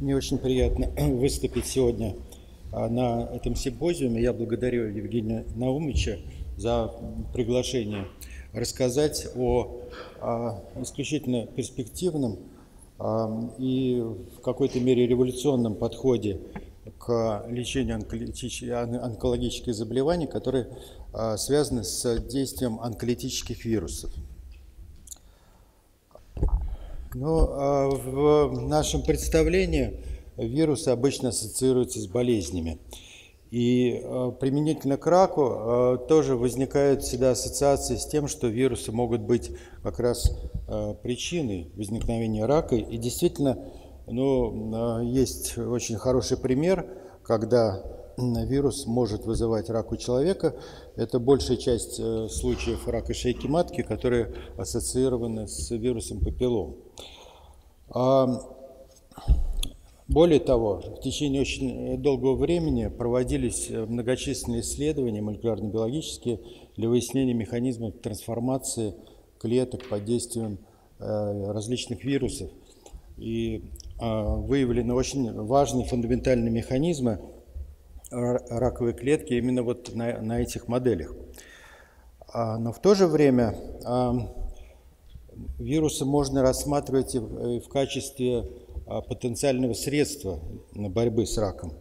Мне очень приятно выступить сегодня а, на этом симпозиуме. Я благодарю Евгения Наумовича за приглашение рассказать о, о исключительно перспективном а, и в какой-то мере революционном подходе к лечению онкологических заболеваний, которые а, связаны с действием онколитических вирусов. Ну, а в нашем представлении вирусы обычно ассоциируются с болезнями. И а, применительно к раку а, тоже возникают всегда ассоциации с тем, что вирусы могут быть как раз причиной возникновения рака. И действительно, ну, есть очень хороший пример, когда вирус может вызывать рак у человека. Это большая часть э, случаев рака шейки матки, которые ассоциированы с вирусом папиллом. Более того, в течение очень долгого времени проводились э, многочисленные исследования молекулярно-биологические для выяснения механизмов трансформации клеток под действием э, различных вирусов. И а, выявлены очень важные фундаментальные механизмы раковой клетки именно вот на, на этих моделях. А, но в то же время вирусы можно рассматривать и в качестве а, потенциального средства борьбы с раком.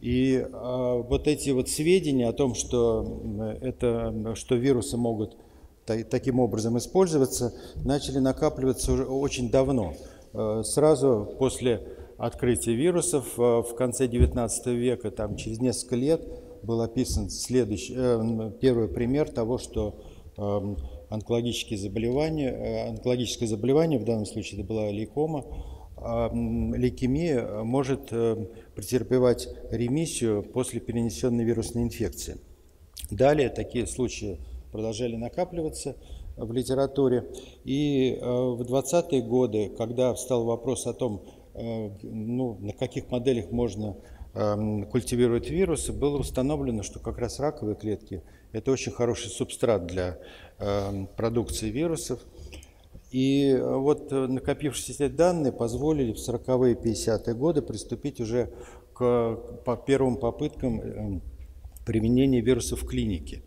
И вот эти вот сведения о том, что, это, что вирусы могут таким образом использоваться, начали накапливаться уже очень давно. Э, сразу после открытия вирусов э, в конце XIX века, там, через несколько лет, был описан следующий, э, первый пример того, что эм, онкологические заболевания, онкологическое заболевание, в данном случае это была лейкома, эм, лейкемия может претерпевать ремиссию после перенесенной вирусной инфекции. Далее такие случаи продолжали накапливаться – в литературе. И э, в 20-е годы, когда встал вопрос о том, э, ну, на каких моделях можно эм, культивировать вирусы, было установлено, что как раз раковые клетки – это очень хороший субстрат для эм, продукции вирусов. И э, вот накопившиеся данные позволили в 40-е 50-е годы приступить уже к по первым попыткам эм, применения вирусов в клинике.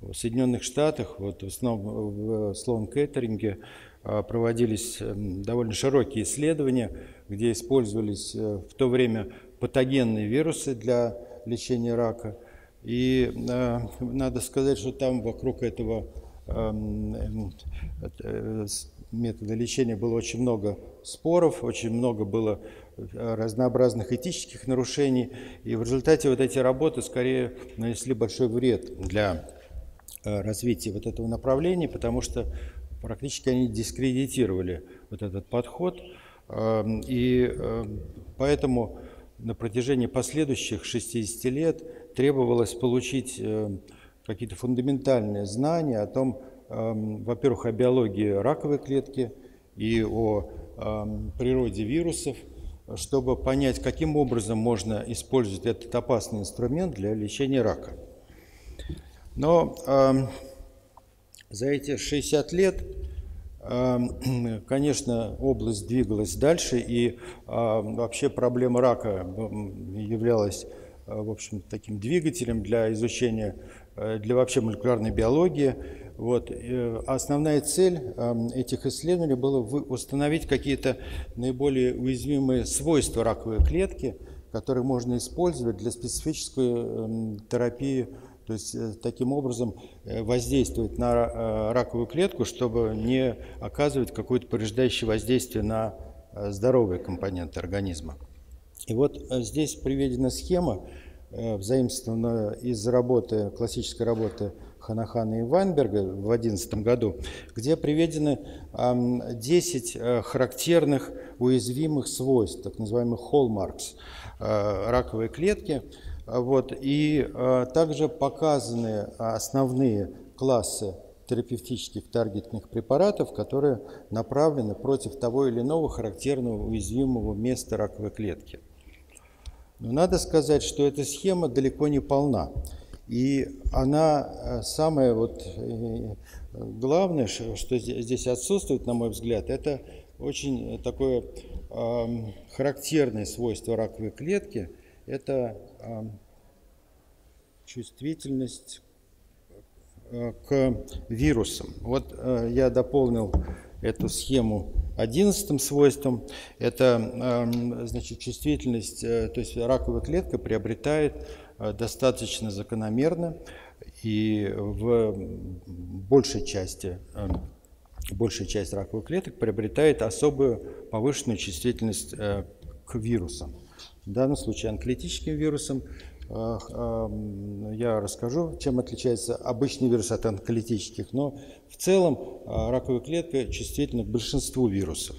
В Соединенных Штатах, вот в основном в Слоун Кеттеринге, а, проводились эм, довольно широкие исследования, где использовались э, в то время патогенные вирусы для лечения рака. И э, надо сказать, что там вокруг этого эм, э, метода лечения было очень много споров, очень много было разнообразных этических нарушений. И в результате вот эти работы скорее нанесли большой вред для Э, развития вот этого направления, потому что практически они дискредитировали вот этот подход. Эм, и эм, поэтому на протяжении последующих 60 лет требовалось получить эм, какие-то фундаментальные знания о том, во-первых, о биологии раковой клетки и о природе вирусов, чтобы понять, каким образом можно использовать этот опасный инструмент для лечения рака. Но э, за эти 60 лет, э, конечно, область двигалась дальше, и э, вообще проблема рака являлась, э, в общем, таким двигателем для изучения, э, для вообще молекулярной биологии. Вот. Э, основная цель этих исследований была установить какие-то наиболее уязвимые свойства раковой клетки, которые можно использовать для специфической терапии то есть э, таким образом э, воздействовать на э, раковую клетку, чтобы не оказывать какое-то повреждающее воздействие на здоровые компоненты организма. И вот здесь приведена схема, взаимствованная из работы, классической работы Ханахана и Вайнберга в 2011 году, где приведены 10 характерных уязвимых свойств, так называемых hallmarks раковой клетки – вот, и э, также показаны основные классы терапевтических таргетных препаратов, которые направлены против того или иного характерного уязвимого места раковой клетки. Но надо сказать, что эта схема далеко не полна. И она э, самое вот э, главное, что здесь отсутствует, на мой взгляд, это очень такое характерное свойство раковой клетки – это чувствительность э, к вирусам. Вот э, я дополнил эту схему одиннадцатым свойством. Это значит, чувствительность, э, то есть раковая клетка приобретает достаточно закономерно и в большей части большая часть раковых клеток приобретает особую повышенную чувствительность к вирусам. В данном случае онколитическим вирусам я расскажу, чем отличается обычный вирус от онколитических, но в целом а, раковая клетка чувствительна к большинству вирусов.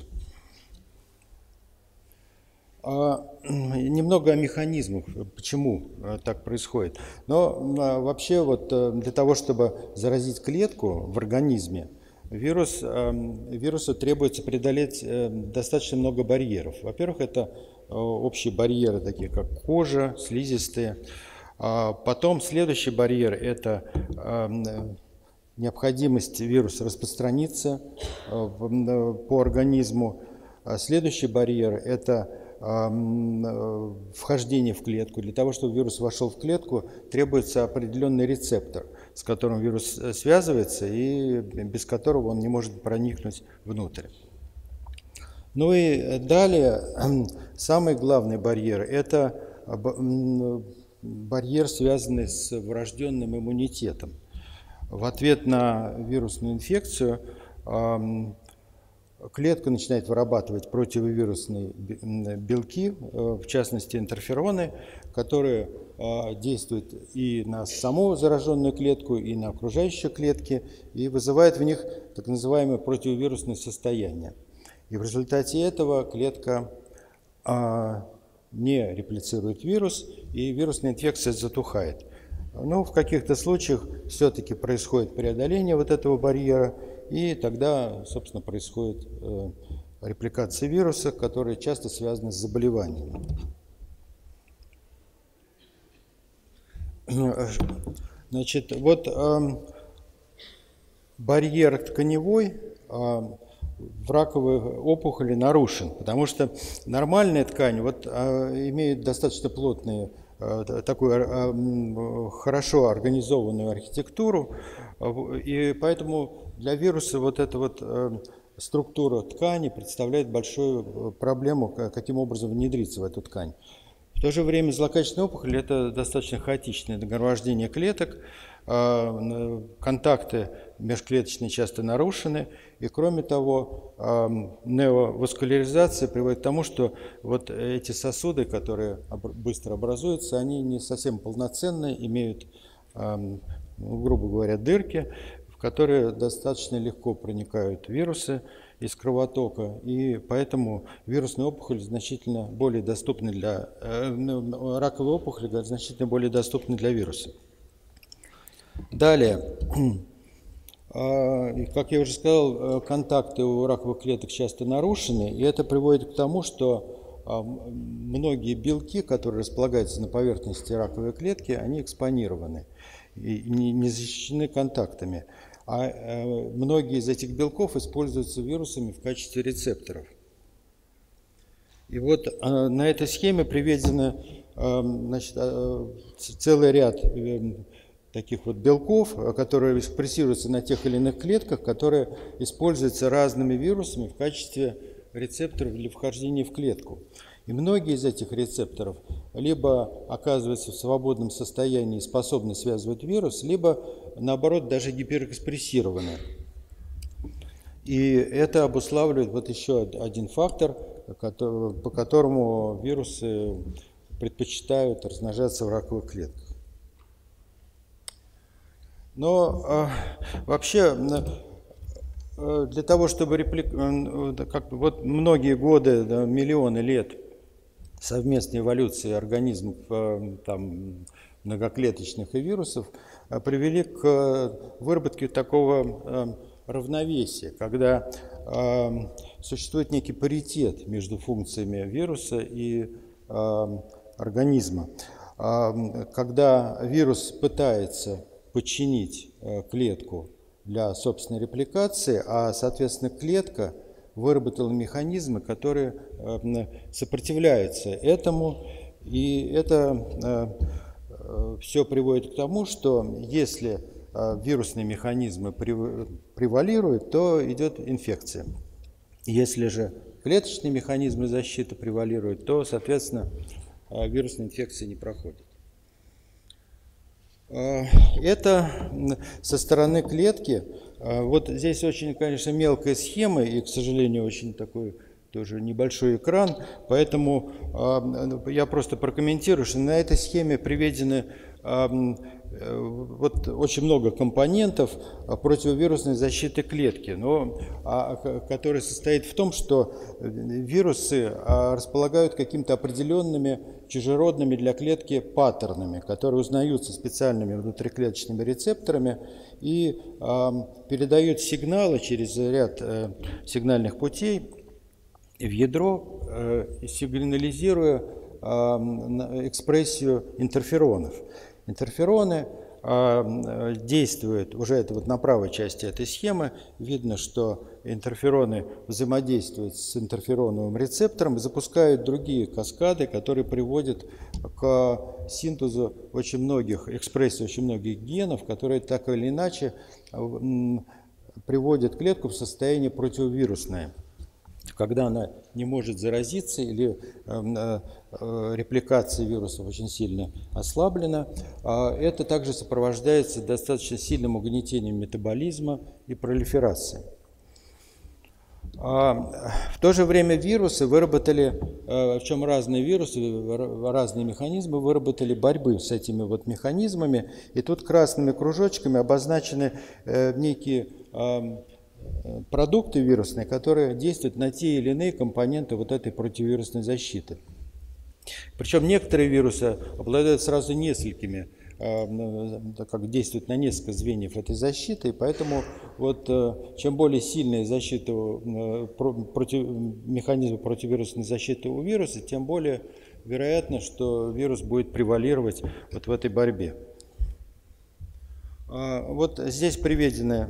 А, немного о механизмах, почему а, так происходит. Но вообще вот э, для того, чтобы заразить клетку в организме, вирус, вирусу требуется преодолеть э, достаточно много барьеров. Во-первых, это Э, общие барьеры, такие как кожа, слизистые. А потом следующий барьер – это эм, необходимость вируса распространиться э, по организму. А следующий барьер – это эм, э, вхождение в клетку. Для того, чтобы вирус вошел в клетку, требуется определенный рецептор, с которым вирус связывается и без которого он не может проникнуть внутрь. Ну и далее, самый главный барьер – это барьер, связанный с врожденным иммунитетом. В ответ на вирусную инфекцию клетка начинает вырабатывать противовирусные белки, э, в частности интерфероны, которые а, действуют и на саму зараженную клетку, и на окружающие клетки, и вызывают в них так называемое противовирусное состояние. И в результате этого клетка а, не реплицирует вирус, и вирусная инфекция затухает. Но в каких-то случаях все-таки происходит преодоление вот этого барьера, и тогда, собственно, происходит э, репликация вируса, которые часто связаны с заболеваниями. Значит, вот э, барьер тканевой э, в раковой опухоли нарушен, потому что нормальная ткань вот, а, имеет достаточно плотную, а, такую а, хорошо организованную архитектуру, и поэтому для вируса вот эта вот структура ткани представляет большую э, проблему, каким образом внедриться в эту ткань. В то же время злокачественная опухоль – это достаточно хаотичное нагромождение клеток, контакты межклеточные часто нарушены, и кроме того, неоваскуляризация приводит к тому, что вот эти сосуды, которые быстро образуются, они не совсем полноценные, имеют, грубо говоря, дырки, в которые достаточно легко проникают вирусы из кровотока, и поэтому вирусная опухоль значительно более доступна для э, ну, раковые опухоли значительно более доступны для вируса. Далее. А, как я уже сказал, э, контакты у раковых клеток часто нарушены, и это приводит к тому, что а, многие белки, которые располагаются на поверхности раковой клетки, они экспонированы и не защищены контактами. А э, многие из этих белков используются вирусами в качестве рецепторов. И вот а, на этой схеме приведено значит, целый ряд эм, таких вот белков, э, которые экспрессируются на тех или иных клетках, которые используются разными вирусами в качестве рецепторов для вхождения в клетку. И многие из этих рецепторов либо оказываются в свободном состоянии и способны связывать вирус, либо наоборот даже гиперэкспрессированы. И это обуславливает вот еще один фактор, по которому вирусы предпочитают размножаться в раковых клетках. Но э, вообще э, для того, чтобы реплик... Э, как, вот многие годы, да, миллионы лет совместной эволюции организмов э, там, многоклеточных и вирусов э, привели к выработке такого э, равновесия, когда э, существует некий паритет между функциями вируса и э, организма. Э, когда вирус пытается подчинить э, клетку для собственной репликации, а, соответственно, клетка выработала механизмы, которые сопротивляются этому. И это все приводит к тому, что если вирусные механизмы превалируют, то идет инфекция. Если же клеточные механизмы защиты превалируют, то, соответственно, вирусная инфекция не проходит. А, это со стороны клетки. А, вот здесь очень, конечно, мелкая схема и, к сожалению, очень такой тоже небольшой экран, поэтому а, я просто прокомментирую, что на этой схеме приведены Э, вот очень много компонентов противовирусной защиты клетки, но, а, который состоит в том, что вирусы располагают какими-то определенными чужеродными для клетки паттернами, которые узнаются специальными внутриклеточными рецепторами и а, передают сигналы через ряд э, сигнальных путей в ядро, э, сигнализируя экспрессию интерферонов. Интерфероны а, действуют, уже это вот на правой части этой схемы, видно, что интерфероны взаимодействуют с интерфероновым рецептором и запускают другие каскады, которые приводят к синтезу очень многих, экспрессии очень многих генов, которые так или иначе приводят клетку в состояние противовирусное когда она не может заразиться или эм, э, э, репликация вирусов очень сильно ослаблена, а это также сопровождается достаточно сильным угнетением метаболизма и пролиферацией. А в то же время вирусы выработали, э, в чем разные вирусы, разные механизмы выработали борьбы с этими вот механизмами. И тут красными кружочками обозначены некие продукты вирусные, которые действуют на те или иные компоненты вот этой противовирусной защиты. Причем некоторые вирусы обладают сразу несколькими, а, как действуют на несколько звеньев этой защиты, и поэтому вот э, чем более сильная защита, э, против, механизм противовирусной защиты у вируса, тем более вероятно, что вирус будет превалировать вот в этой борьбе. А, вот здесь приведены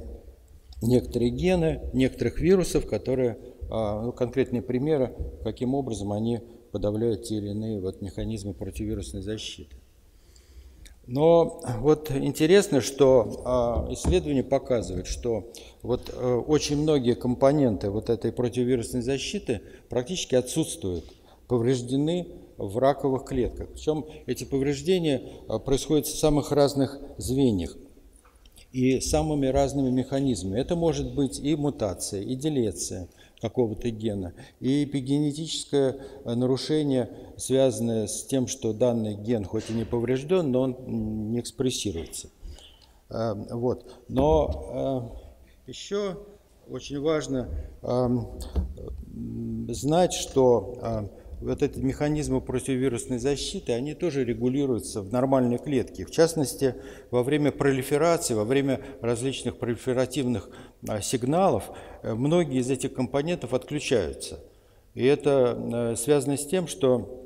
некоторые гены некоторых вирусов, которые, а, ну, конкретные примеры, каким образом они подавляют те или иные вот механизмы противовирусной защиты. Но вот интересно, что а, исследования показывают, что вот э, очень многие компоненты вот этой противовирусной защиты практически отсутствуют, повреждены в раковых клетках. Причем эти повреждения а, происходят в самых разных звеньях и самыми разными механизмами. Это может быть и мутация, и делеция какого-то гена, и эпигенетическое э, нарушение, связанное с тем, что данный ген хоть и не поврежден, но он не экспрессируется. Э, вот. Но э, еще очень важно знать, что вот эти механизмы противовирусной защиты, они тоже регулируются в нормальной клетке. В частности, во время пролиферации, во время различных пролиферативных а, сигналов, э, многие из этих компонентов отключаются. И это э, связано с тем, что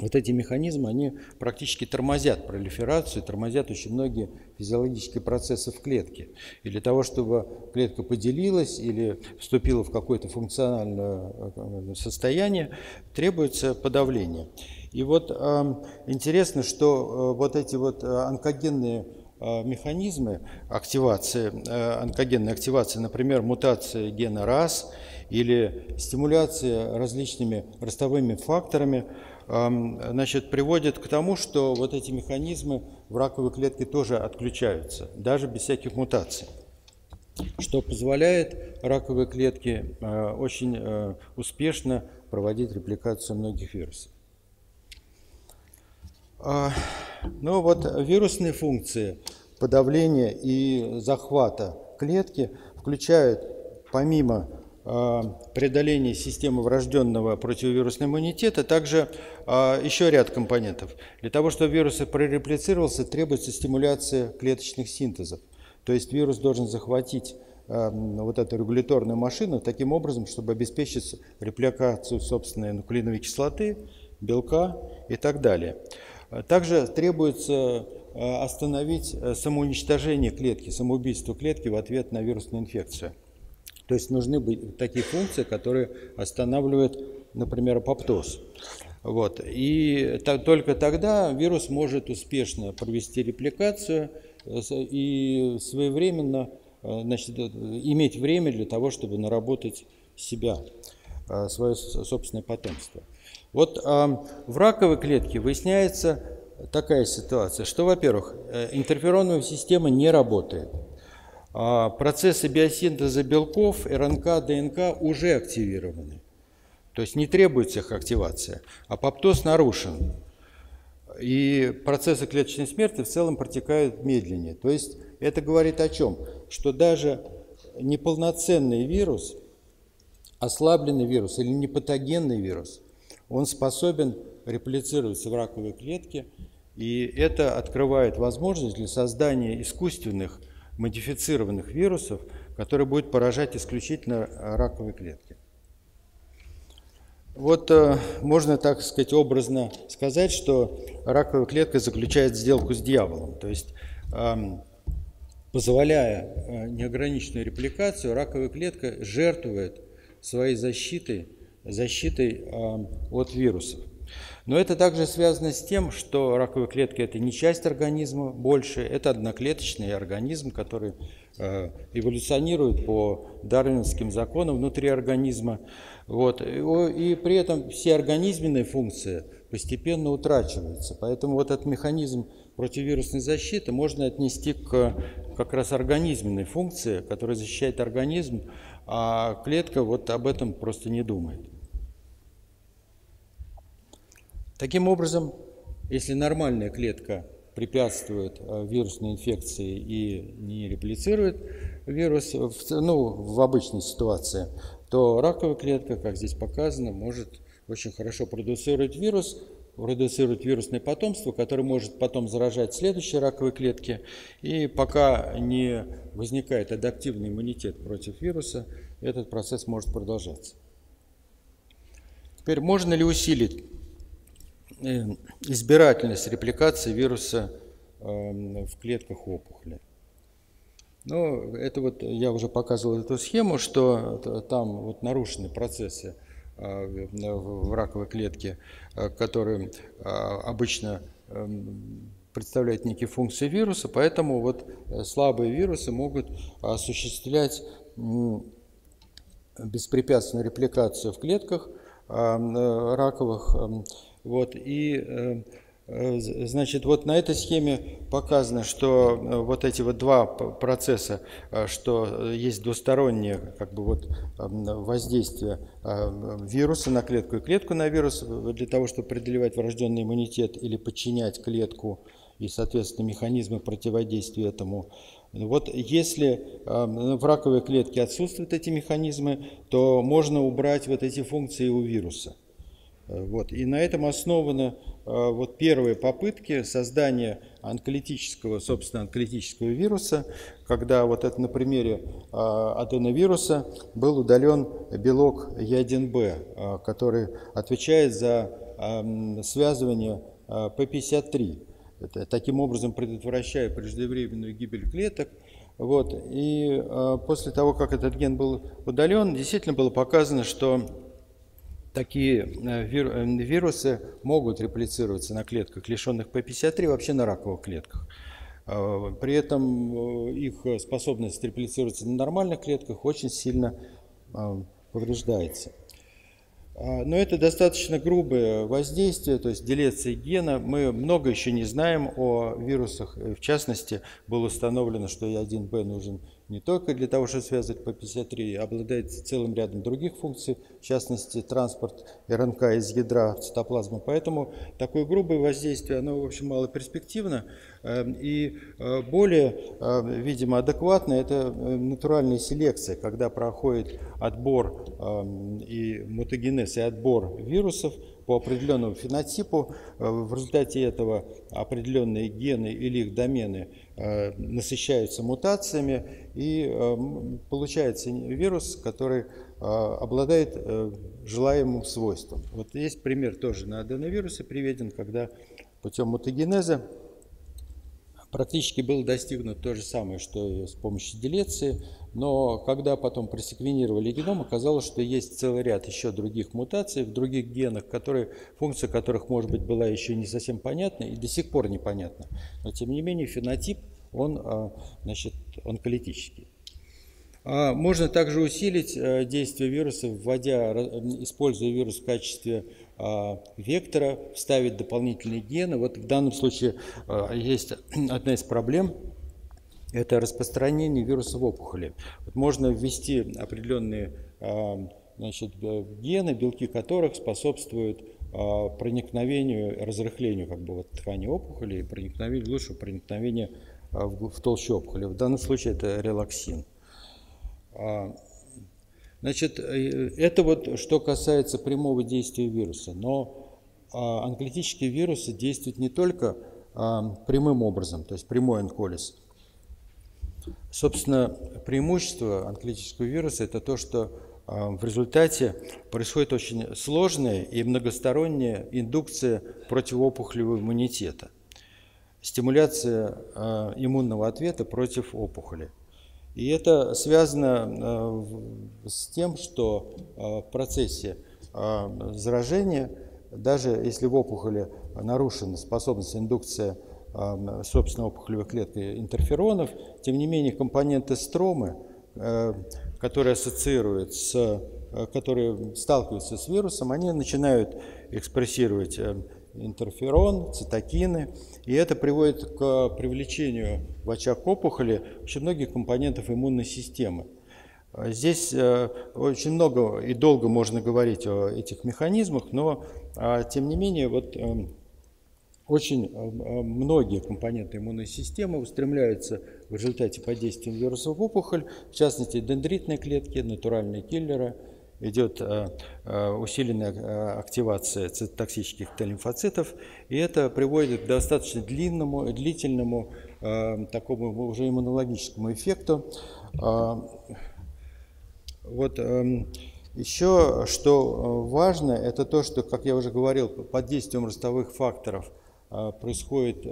вот эти механизмы, они практически тормозят пролиферацию, тормозят очень многие физиологические процессы в клетке. И для того, чтобы клетка поделилась или вступила в какое-то функциональное э, состояние, требуется подавление. И вот э, интересно, что э, вот эти вот онкогенные механизмы активации, онкогенной активации, например, мутация гена РАС или стимуляция различными ростовыми факторами – значит, приводит к тому, что вот эти механизмы в раковой клетке тоже отключаются, даже без всяких мутаций что позволяет раковой клетке э, очень э, успешно проводить репликацию многих вирусов. А, ну вот вирусные функции подавления и захвата клетки включают помимо Э, преодоления системы врожденного противовирусного иммунитета, также э, еще ряд компонентов. Для того, чтобы вирус прореплицировался, требуется стимуляция клеточных синтезов. То есть вирус должен захватить э, вот эту регуляторную машину таким образом, чтобы обеспечить репликацию собственной нуклеиновой кислоты, белка и так далее. Также требуется остановить самоуничтожение клетки, самоубийство клетки в ответ на вирусную инфекцию. То есть нужны быть такие функции, которые останавливают, например, апоптоз. Вот. И только тогда вирус может успешно провести репликацию э, и своевременно э, значит, иметь время для того, чтобы наработать себя, свое собственное потомство. Вот в раковой клетке выясняется такая ситуация, что, во-первых, интерфероновая система не работает – а процессы биосинтеза белков, РНК, ДНК уже активированы. То есть не требуется их активация. Апоптоз нарушен. И процессы клеточной смерти в целом протекают медленнее. То есть это говорит о чем? Что даже неполноценный вирус, ослабленный вирус или непатогенный вирус, он способен реплицироваться в раковой клетке, и это открывает возможность для создания искусственных модифицированных вирусов, которые будут поражать исключительно э, раковые клетки. Вот э, можно, так сказать, образно сказать, что раковая клетка заключает сделку с дьяволом. То есть, эм, позволяя э, неограниченную репликацию, раковая клетка жертвует своей защитой, защитой эм, от вирусов. Но это также связано с тем, что раковая клетка – это не часть организма больше, это одноклеточный организм, который э, эволюционирует по дарвиновским законам внутри организма. Вот. И при этом все организменные функции постепенно утрачиваются. Поэтому вот этот механизм противовирусной защиты можно отнести к как раз организменной функции, которая защищает организм, а клетка вот об этом просто не думает. Таким образом, если нормальная клетка препятствует э, вирусной инфекции и не реплицирует вирус ну, в обычной ситуации, то раковая клетка, как здесь показано, может очень хорошо продуцировать вирус, продуцировать вирусное потомство, которое может потом заражать следующие раковые клетки. И пока не возникает адаптивный иммунитет против вируса, этот процесс может продолжаться. Теперь можно ли усилить Э, избирательность репликации вируса эм, в клетках опухоли. Ну, это вот я уже показывал эту схему, что там вот нарушены процессы э, в раковой клетке, э, которые обычно эм, представляют некие функции вируса, поэтому вот слабые вирусы могут осуществлять беспрепятственную репликацию в клетках раковых вот, и э, э, Значит, вот на этой схеме показано, что э, вот эти вот два процесса, что есть двустороннее как бы вот воздействие вируса на клетку и клетку на вирус для того, чтобы преодолевать врожденный иммунитет или подчинять клетку и, соответственно, механизмы противодействия этому. Вот если в раковой клетке отсутствуют эти механизмы, то можно убрать вот эти функции у вируса. Вот. И на этом основаны э, вот первые попытки создания онколитического, собственно, онколитического вируса, когда вот это на примере э, аденовируса был удален белок Е1Б, э, который отвечает за эм, связывание P53. Это, таким образом предотвращая преждевременную гибель клеток. Вот. И после того, как этот ген был удален, действительно было показано, что такие э, э, вирусы могут реплицироваться на клетках, лишенных P53, вообще на раковых клетках. А, при этом э, их способность реплицироваться на нормальных клетках очень сильно а, повреждается. А, но это достаточно грубое воздействие, то есть делеция гена. Мы много еще не знаем о вирусах. В частности, было установлено, что И1Б нужен не только для того, чтобы связывать по 53, обладает целым рядом других функций, в частности, транспорт РНК из ядра в цитоплазму. Поэтому такое грубое воздействие, оно, в общем, малоперспективно. Эм, и э, более, э, видимо, адекватно это э, натуральная селекция, когда проходит отбор эм, и мутагенез, и отбор вирусов по определенному фенотипу. В результате этого определенные гены или их домены насыщаются мутациями, и получается вирус, который обладает желаемым свойством. Вот есть пример тоже на аденовирусе приведен, когда путем мутагенеза Практически было достигнуто то же самое, что и с помощью делеции, но когда потом просеквенировали геном, оказалось, что есть целый ряд еще других мутаций в других генах, которые, функция которых, может быть, была еще не совсем понятна и до сих пор непонятна. Но, тем не менее, фенотип, он а, значит, онколитический. А можно также усилить э, действие вируса, вводя, используя вирус в качестве а, вектора, вставить дополнительные гены. Вот в данном случае а, есть одна из проблем, это распространение вируса в опухоли. Вот можно ввести определенные значит, гены, белки которых способствуют проникновению, разрыхлению как бы, вот, ткани опухоли и проникновению, лучшего проникновения в, в толщу опухоли. В данном случае это релаксин. А, значит, э, это вот что касается прямого действия вируса. Но а, онколитические вирусы действуют не только а, прямым образом, то есть прямой онколиз. Собственно, преимущество онколитического вируса – это то, что в результате происходит очень сложная и многосторонняя индукция противоопухолевого иммунитета, стимуляция иммунного ответа против опухоли. И это связано э, с тем, что в процессе заражения, даже если в опухоли нарушена способность индукции собственно опухолевой клетки интерферонов, тем не менее компоненты стромы, которые ассоциируют с которые сталкиваются с вирусом, они начинают экспрессировать интерферон, цитокины, и это приводит к привлечению в очаг опухоли очень многих компонентов иммунной системы. Здесь э, очень много и долго можно говорить о этих механизмах, но а, тем не менее вот эм, очень э, многие компоненты иммунной системы устремляются в результате подействия вирусов в опухоль, в частности дендритные клетки, натуральные киллеры – идет э, э, усиленная э, активация цитотоксических Т-лимфоцитов, и это приводит к достаточно длинному, длительному такому уже иммунологическому эффекту. Вот еще что важно, это то, что, как я уже говорил, под действием ростовых факторов происходит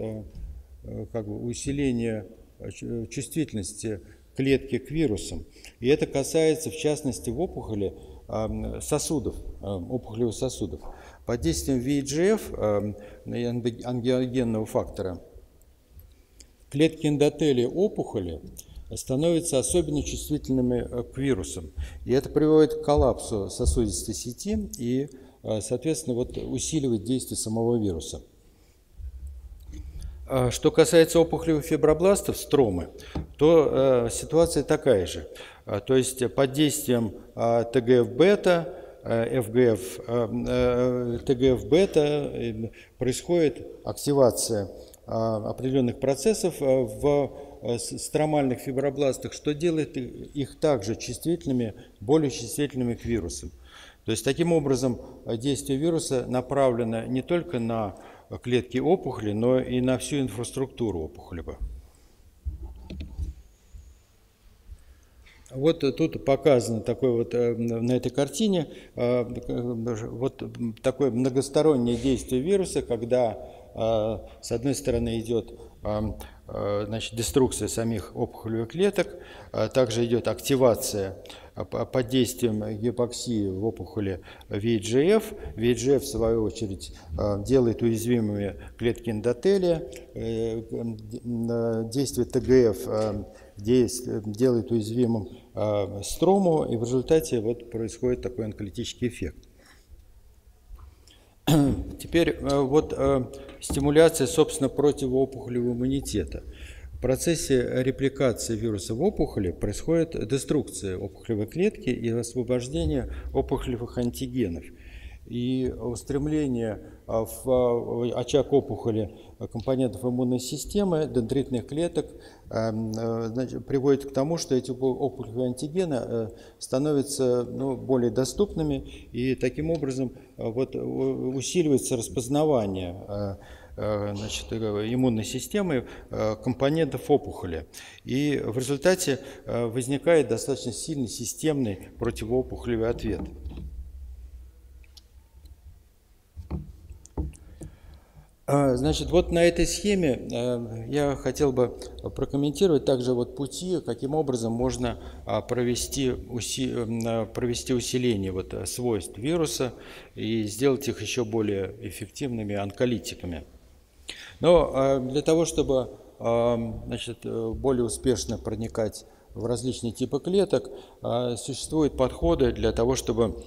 как бы усиление чувствительности клетки к вирусам. И это касается, в частности, в опухоли сосудов, опухолевых сосудов. Под действием VEGF, ангиогенного фактора, клетки эндотелия опухоли становятся особенно чувствительными э, к вирусам. И это приводит к коллапсу сосудистой сети и, э, соответственно, вот усиливает действие самого вируса. А что касается опухолевых фибробластов, стромы, то э, ситуация такая же. А, то есть под действием а, ТГФ-бета, ФГФ, ТГФ-бета происходит активация определенных процессов в стромальных фибробластах, что делает их также чувствительными, более чувствительными к вирусам. То есть таким образом действие вируса направлено не только на клетки опухоли, но и на всю инфраструктуру опухоли. Вот тут показано такой вот э, на этой картине э, вот такое многостороннее действие вируса, когда э, с одной стороны идет значит, деструкция самих опухолевых клеток, также идет активация под действием гипоксии в опухоли VEGF. VEGF, в свою очередь, делает уязвимыми клетки эндотелия. Действие ТГФ делает уязвимым строму, и в результате вот происходит такой онколитический эффект. Теперь вот стимуляция, собственно, противоопухолевого иммунитета – процессе репликации вируса в опухоли происходит деструкция опухолевой клетки и освобождение опухолевых антигенов. И устремление а, в а, очаг опухоли компонентов иммунной системы, дендритных клеток, э, значит, приводит к тому, что эти опухолевые антигены становятся ну, более доступными, и таким образом вот, усиливается распознавание значит, э, иммунной системы э, компонентов опухоли. И в результате возникает достаточно сильный системный противоопухолевый ответ. Значит, вот на этой схеме э, я хотел бы прокомментировать также вот пути, каким образом можно провести, уси, э, провести усиление вот э, свойств вируса и сделать их еще более эффективными онколитиками. Но для того, чтобы значит, более успешно проникать в различные типы клеток, существуют подходы для того, чтобы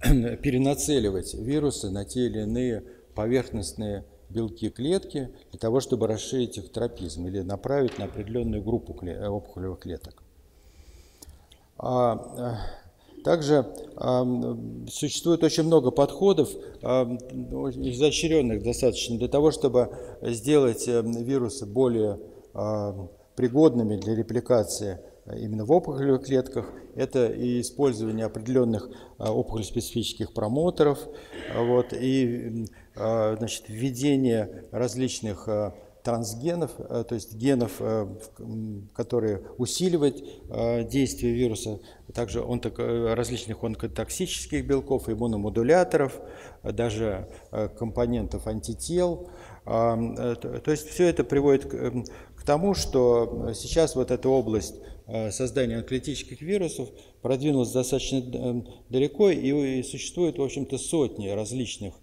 перенацеливать вирусы на те или иные поверхностные белки клетки для того, чтобы расширить их тропизм или направить на определенную группу э, опухолевых клеток. Э, также а, существует очень много подходов, а, изощренных достаточно, для того, чтобы сделать э, вирусы более пригодными для репликации именно в опухолевых клетках. Это и использование определенных опухолеспецифических промоторов, вот, и а, значит, введение различных а, трансгенов, а, то есть генов, которые усиливают действие вируса, также различных онкотоксических белков, иммуномодуляторов, даже компонентов антител. То есть все это приводит к тому, что сейчас вот эта область создания онколитических вирусов продвинулась достаточно далеко и существует, в общем-то, сотни различных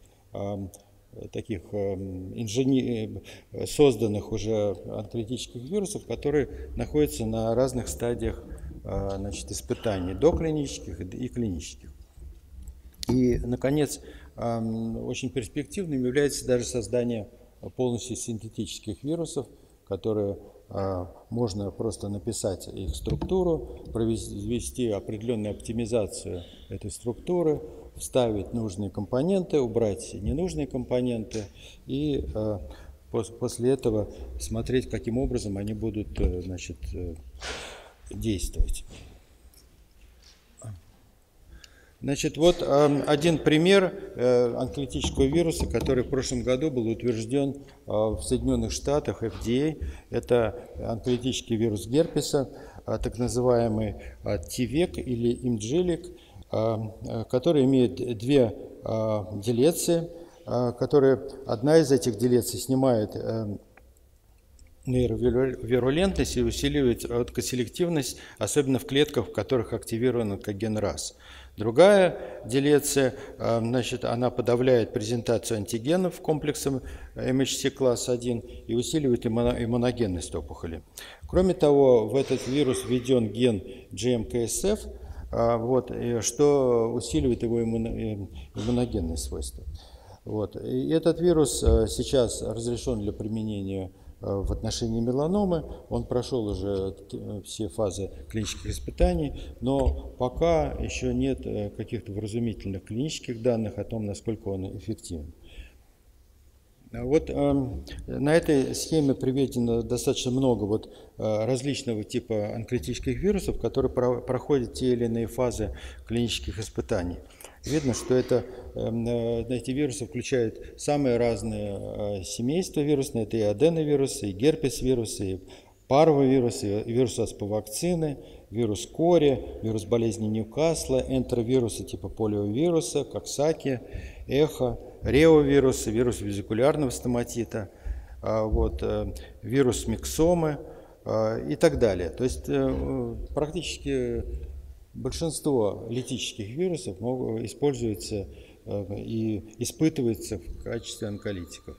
таких эм, инжени... Э, созданных уже онколитических вирусов, которые находятся на разных стадиях э, значит, испытаний, доклинических и клинических. И, наконец, эм, очень перспективным является даже создание полностью синтетических вирусов, которые э, можно просто написать их структуру, провести определенную оптимизацию этой структуры, вставить нужные компоненты, убрать ненужные компоненты и э, после этого смотреть, каким образом они будут э, значит, э, действовать. Значит, вот один пример онколитического вируса, который в прошлом году был утвержден в Соединенных Штатах FDA. Это онколитический вирус герпеса, так называемый ТИВЕК или а, который имеет две а, делеции, которые одна из этих делеций снимает э, нейровирулентность и усиливает онкоселективность, особенно в клетках, в которых активирован онкоген РАС. Другая делеция, значит, она подавляет презентацию антигенов комплексом MHC класс 1 и усиливает иммуногенность опухоли. Кроме того, в этот вирус введен ген GMKSF, а, вот, что усиливает его иммуно, иммуногенные свойства. Вот. И этот вирус а, сейчас разрешен для применения а, в отношении меланомы. Он прошел уже все фазы клинических испытаний, но пока еще нет э, каких-то вразумительных клинических данных о том, насколько он эффективен. Вот э, на этой схеме приведено достаточно много вот, э, различного типа онколитических вирусов, которые про проходят те или иные фазы клинических испытаний. Видно, что это, эм, э, эти вирусы включают самые разные э, семейства вирусные. Это и аденовирусы, и герпес-вирусы, и парвовирусы, и вирус осповакцины, вирус кори, вирус болезни Ньюкасла, энтеровирусы типа полиовируса, коксаки, эхо, реовирусы, вирус визикулярного стоматита, а, вот, э, вирус миксомы а, и так далее. То есть э, практически большинство литических вирусов используется э, и испытывается в качестве онколитиков.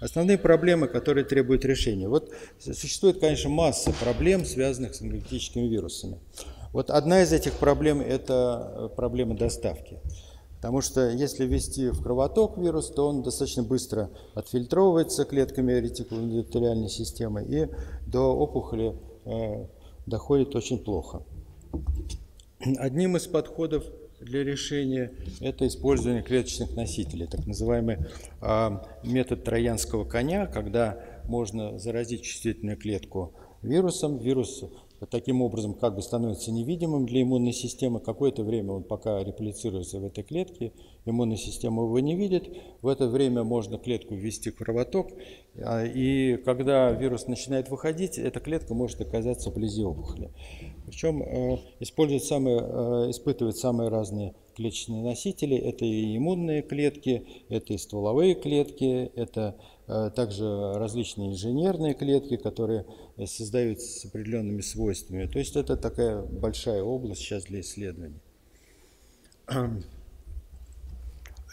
Основные проблемы, которые требуют решения. Вот существует, конечно, масса проблем, связанных с онколитическими вирусами. Вот одна из этих проблем – это проблема доставки. Потому что если ввести в кровоток вирус, то он достаточно быстро отфильтровывается клетками ретикулоэндотелиальной системы и до опухоли э, доходит очень плохо. Одним из подходов для решения это использование клеточных носителей, так называемый э, метод троянского коня, когда можно заразить чувствительную клетку вирусом, вирус таким образом как бы становится невидимым для иммунной системы. Какое-то время он пока реплицируется в этой клетке, иммунная система его не видит. В это время можно клетку ввести в кровоток, а, и когда вирус начинает выходить, эта клетка может оказаться вблизи опухоли. Причем э, используют самые, э, испытывают самые разные клеточные носители. Это и иммунные клетки, это и стволовые клетки, это также различные инженерные клетки, которые создаются с определенными свойствами. То есть это такая большая область сейчас для исследований.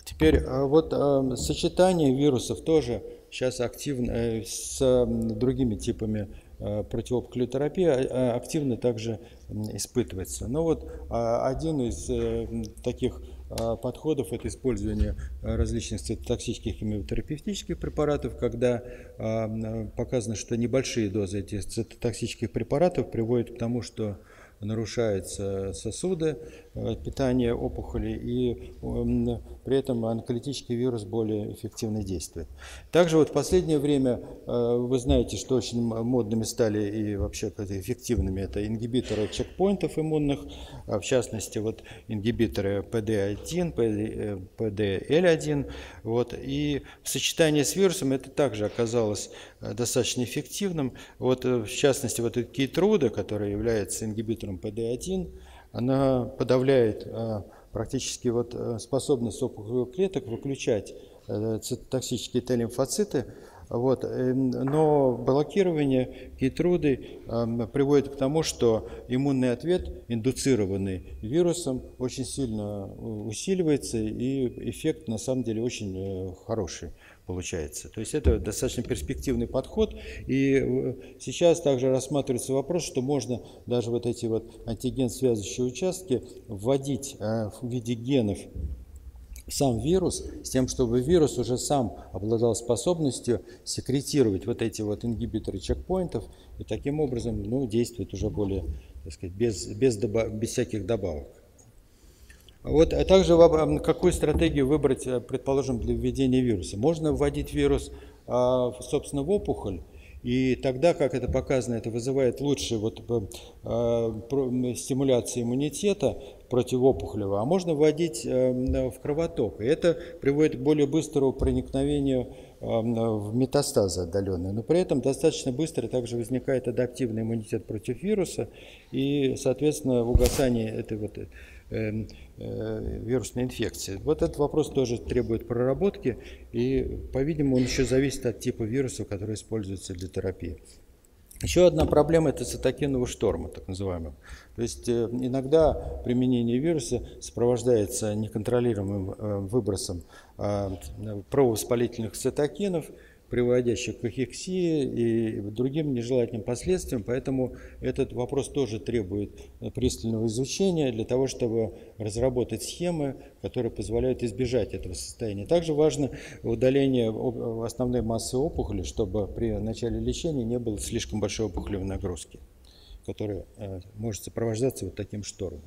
Теперь вот сочетание вирусов тоже сейчас активно с другими типами Э, противоопухолевой терапии а, активно также испытывается. Но вот а, один из э, таких подходов – это использование различных цитотоксических химиотерапевтических препаратов, когда показано, что небольшие дозы этих цитотоксических препаратов приводят к тому, что нарушаются сосуды э, питания опухоли, и эм, при этом онколитический вирус более эффективно действует. Также вот в последнее время э, вы знаете, что очень модными стали и вообще эффективными это ингибиторы чекпоинтов иммунных, в частности вот ингибиторы PD-1, PDL1, вот, и в сочетании с вирусом это также оказалось э, достаточно эффективным. Вот, в частности, вот кейтруда, которая является ингибитором PD1, она подавляет а, практически вот э, способность опухолевых клеток выключать э, цитотоксические Т-лимфоциты, вот. Но блокирование кейтруды эм, приводит к тому, что иммунный ответ, индуцированный вирусом, очень сильно э, усиливается, и эффект на самом деле очень хороший получается. То есть это достаточно перспективный подход. И э, сейчас также рассматривается вопрос, что можно даже вот эти вот антиген-связывающие участки вводить э, в виде генов сам вирус, с тем, чтобы вирус уже сам обладал способностью секретировать вот эти вот ингибиторы чекпоинтов, и таким образом ну, действует уже более, так сказать, без, без, добав без всяких добавок. Вот, а также какую стратегию выбрать, э, предположим, для введения вируса. Можно вводить вирус, а, собственно, в опухоль, и тогда, как это показано, это вызывает лучшую вот, э, стимуляцию иммунитета противоопухолевого, а можно вводить э, в кровоток. И это приводит к более быстрому проникновению в метастазы отдаленные. Но при этом достаточно быстро также возникает адаптивный иммунитет против вируса и, соответственно, угасание этой вот э, вирусной инфекции. Вот этот вопрос тоже требует проработки, и, по-видимому, он еще зависит от типа вируса, который используется для терапии. Еще одна проблема – это цитокинового шторма, так называемого. То есть э, иногда применение вируса сопровождается неконтролируемым э, выбросом провоспалительных цитокинов – приводящих к ахексии и другим нежелательным последствиям. Поэтому этот вопрос тоже требует пристального изучения для того, чтобы разработать схемы, которые позволяют избежать этого состояния. Также важно удаление основной массы опухоли, чтобы при начале лечения не было слишком большой опухолевой нагрузки, которая э, может сопровождаться вот таким штормом.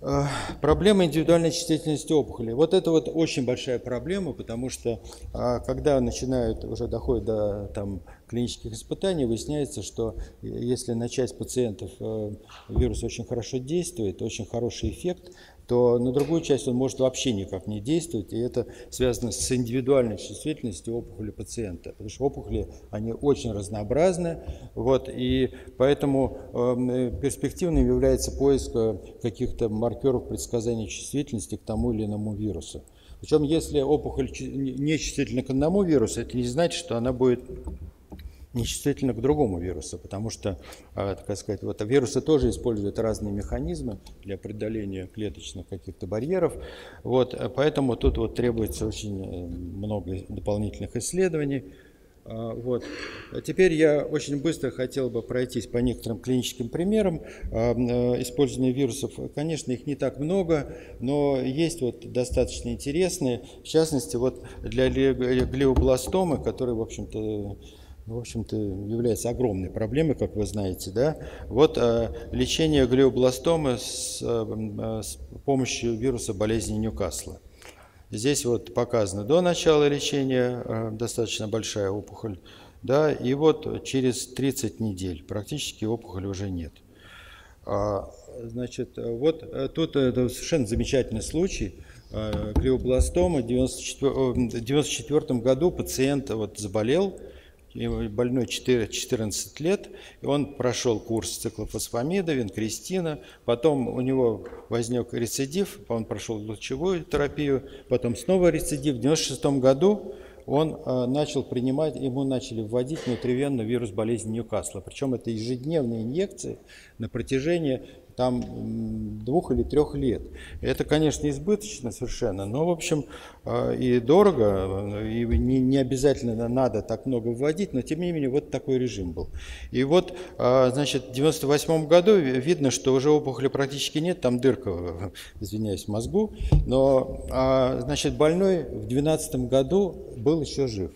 Э, проблема индивидуальной чувствительности опухоли. Вот это вот очень большая проблема, потому что а, когда начинают, уже доходят до там, клинических испытаний, выясняется, что если на часть пациентов э, вирус очень хорошо действует, очень хороший эффект, то на другую часть он может вообще никак не действовать, и это связано с индивидуальной чувствительностью опухоли пациента, потому что опухоли, они очень разнообразны, вот, и поэтому э, перспективным является поиск э, каких-то маркеров предсказания чувствительности к тому или иному вирусу. Причем, если опухоль не чувствительна к одному вирусу, это не значит, что она будет нечувствительна к другому вирусу, потому что, а, так сказать, вот вирусы тоже используют разные механизмы для преодоления клеточных каких-то барьеров. Вот, поэтому тут вот требуется очень э, много дополнительных исследований. А, вот. Теперь я очень быстро хотел бы пройтись по некоторым клиническим примерам а, э, использования вирусов. Конечно, их не так много, но есть вот достаточно интересные. В частности, вот для глиобластомы, которые, в общем-то, в общем-то, является огромной проблемой, как вы знаете. Да? Вот э, лечение глиобластомы с, э, с помощью вируса болезни Ньюкасла. Здесь вот показано до начала лечения э, достаточно большая опухоль, да, и вот через 30 недель практически опухоли уже нет. А, значит, вот э, тут это совершенно замечательный случай. Э, глиобластома в 1994 году пациент вот заболел, больной 4, 14 лет, и он прошел курс циклофосфамида, винкристина, потом у него возник рецидив, он прошел лучевую терапию, потом снова рецидив. В 96 году он э, начал принимать, ему начали вводить внутривенно вирус болезни Ньюкасла. Причем это ежедневные инъекции на протяжении там двух или трех лет. Это, конечно, избыточно совершенно, но, в общем, э, и дорого, и не, не обязательно надо так много вводить, но, тем не менее, вот такой режим был. И вот, э, значит, в 98 году видно, что уже опухоли практически нет, там дырка, извиняюсь, в мозгу, но, а, значит, больной в 2012 году был еще жив.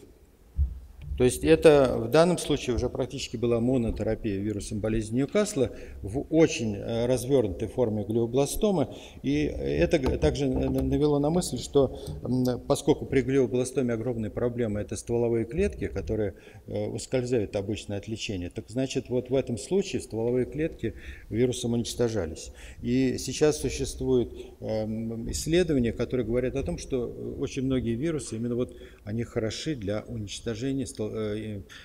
То есть это в данном случае уже практически была монотерапия вирусом болезни Ньюкасла в очень э, развернутой форме глиобластомы. И это также навело на мысль, что поскольку при глиобластоме огромная проблема – это стволовые клетки, которые э, ускользают обычно от лечения, так значит вот в этом случае стволовые клетки вирусом уничтожались. И сейчас существует эм, исследования, которые говорят о том, что очень многие вирусы, именно вот они хороши для уничтожения Э,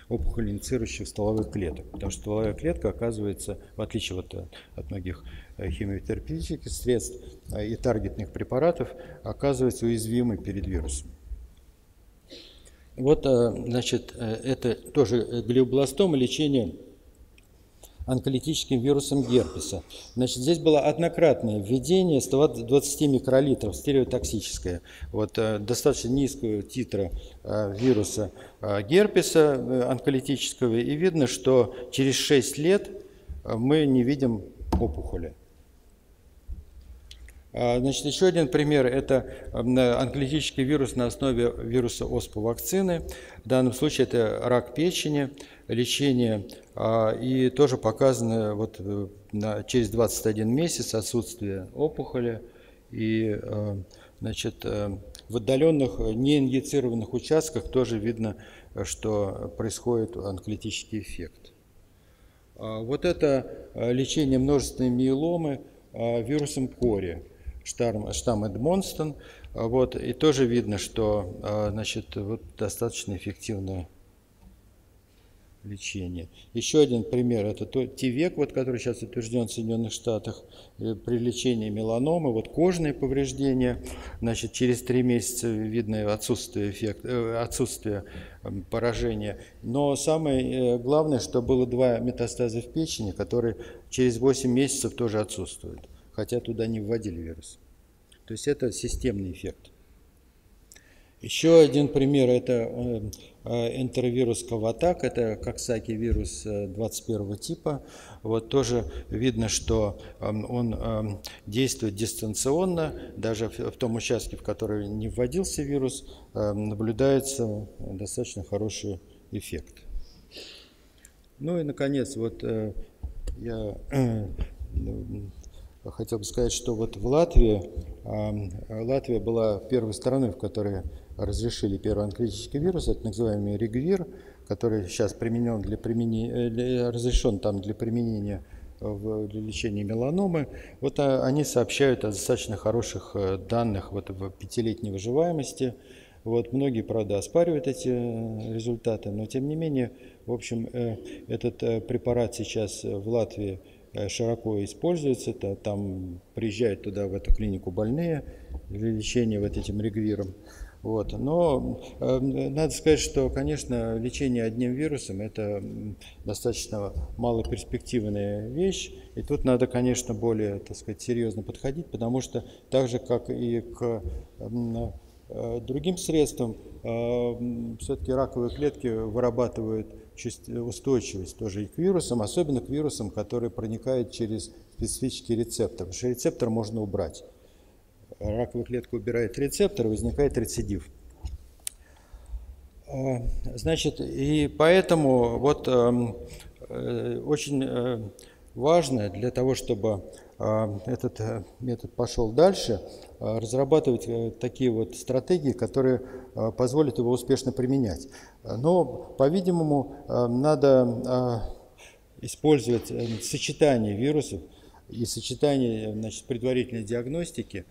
опухоли инициирующих стволовых клеток. Потому что стволовая клетка оказывается, в отличие от, от многих э, химиотерапевтических средств э, и таргетных препаратов, оказывается уязвимой перед вирусом. Вот, значит, это тоже глиобластома, лечение онколитическим вирусом герпеса. Значит, здесь было однократное введение 120 микролитров, стереотоксическое. Вот, э, достаточно низкого титра э, вируса э, герпеса онколитического. И видно, что через 6 лет мы не видим опухоли. А, значит, еще один пример – это онколитический вирус на основе вируса оспа вакцины. В данном случае это рак печени, лечение, а, и тоже показано вот э, через 21 месяц отсутствие опухоли и э, значит, э, в отдаленных неинъецированных участках тоже видно, что происходит онколитический эффект. А, вот это лечение множественной миеломы вирусом кори штамм, штамм Эдмонстон. Вот, и тоже видно, что а, значит, вот достаточно эффективное лечение. Еще один пример – это ТИВЕК, вот, который сейчас утвержден в Соединенных Штатах э, при лечении меланомы. Вот кожные повреждения, значит, через три месяца видно отсутствие, эффект, э, отсутствие поражения. Но самое э, главное, что было два метастаза в печени, которые через 8 месяцев тоже отсутствуют хотя туда не вводили вирус. То есть это системный эффект. Еще один пример – это э, э, энтеровирус Каватак, это Коксаки вирус 21 э, типа. Вот тоже видно, что эм, он эм, действует дистанционно, даже в том участке, в который не вводился вирус, наблюдается достаточно хороший эффект. Ну и, наконец, вот я хотел бы сказать, что вот в Латвии, Латвия была первой страной, в которой разрешили первый онкологический вирус, это называемый регвир, который сейчас применен для применения, разрешен там для применения в, для лечения меланомы. Вот а, они сообщают о достаточно хороших э, данных вот, в пятилетней выживаемости. Вот, многие, правда, оспаривают эти э, результаты, но тем не менее, в общем, э, этот препарат сейчас в Латвии Э, широко используется. Это, там приезжают туда, в эту клинику больные для лечения вот этим регвиром. Вот. Но э, надо сказать, что, конечно, лечение одним вирусом – это достаточно малоперспективная вещь. И тут надо, конечно, более, так сказать, серьезно подходить, потому что так же, как и к э, другим средствам, э, все-таки раковые клетки вырабатывают устойчивость тоже и к вирусам, особенно к вирусам, которые проникают через специфический рецептор. Потому что рецептор можно убрать. Раковая клетка убирает рецептор, возникает рецидив. А, значит, и поэтому вот эм, э, очень э, важно для того, чтобы этот э, метод пошел дальше, разрабатывать э, такие вот стратегии, которые позволят его успешно применять. Но, по-видимому, надо использовать э, сочетание вирусов и сочетание значит, предварительной диагностики,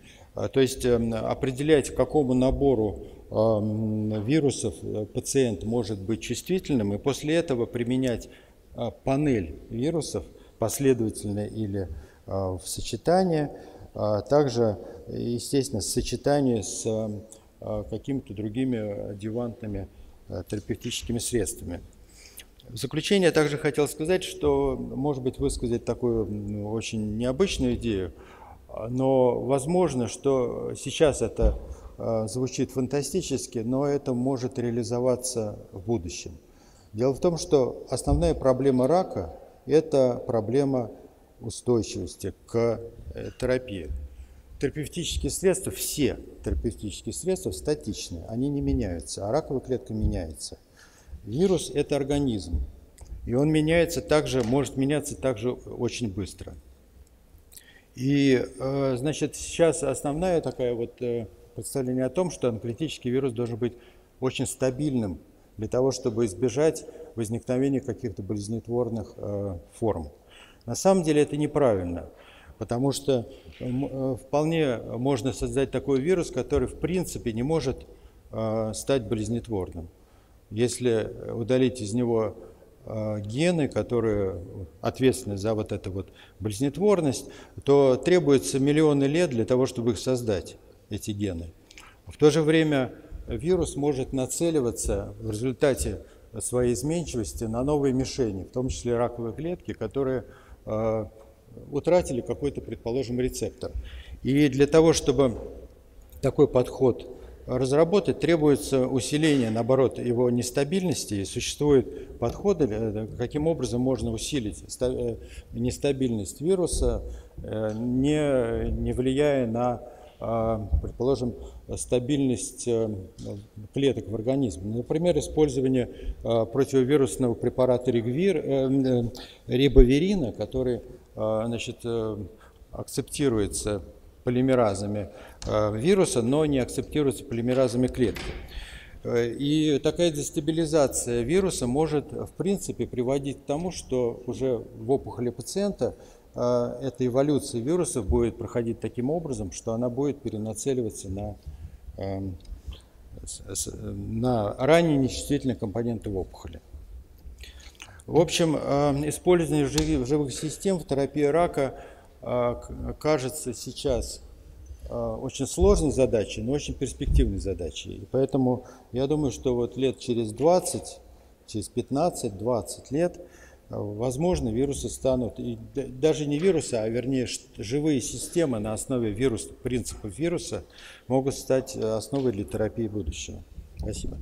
то есть определять, к какому набору вирусов пациент может быть чувствительным, и после этого применять панель вирусов последовательно или в сочетании, также, естественно, в сочетании с какими-то другими адъювантными терапевтическими средствами. В заключение я также хотел сказать, что, может быть, высказать такую ну, очень необычную идею, но возможно, что сейчас это э, звучит фантастически, но это может реализоваться в будущем. Дело в том, что основная проблема рака – это проблема устойчивости к э, терапии. Терапевтические средства, все терапевтические средства статичны, они не меняются, а раковая клетка меняется. Вирус – это организм, и он меняется также, может меняться также очень быстро. И, э, значит, сейчас основная такая вот э, представление о том, что онколитический вирус должен быть очень стабильным для того, чтобы избежать возникновения каких-то болезнетворных э, форм. На самом деле это неправильно, потому что вполне можно создать такой вирус, который в принципе не может стать болезнетворным. Если удалить из него э, гены, которые ответственны за вот эту вот болезнетворность, то требуется миллионы лет для того, чтобы их создать, эти гены. В то же время вирус может нацеливаться в результате своей изменчивости на новые мишени, в том числе раковые клетки, которые э, утратили какой-то, предположим, рецептор. И для того, чтобы такой подход разработать, требуется усиление, наоборот, его нестабильности. И существуют подходы, э, каким образом можно усилить э, нестабильность вируса, э, не, не влияя на, а, предположим, стабильность клеток в организме. Например, использование противовирусного препарата рибовирина, который значит, акцептируется полимеразами э, вируса, но не акцептируется полимеразами клетки. Э, и такая дестабилизация вируса может, в принципе, приводить к тому, что уже в опухоли пациента э, эта эволюция вирусов будет проходить таким образом, что она будет перенацеливаться на, эм, на ранее нечувствительные компоненты в опухоли. В общем, использование живых систем в терапии рака – а, кажется сейчас а, очень сложной задачей, но очень перспективной задачей. И поэтому я думаю, что вот лет через 20, через 15-20 лет, возможно, вирусы станут, и даже не вирусы, а вернее живые системы на основе вируса, принципов вируса могут стать основой для терапии будущего. Спасибо.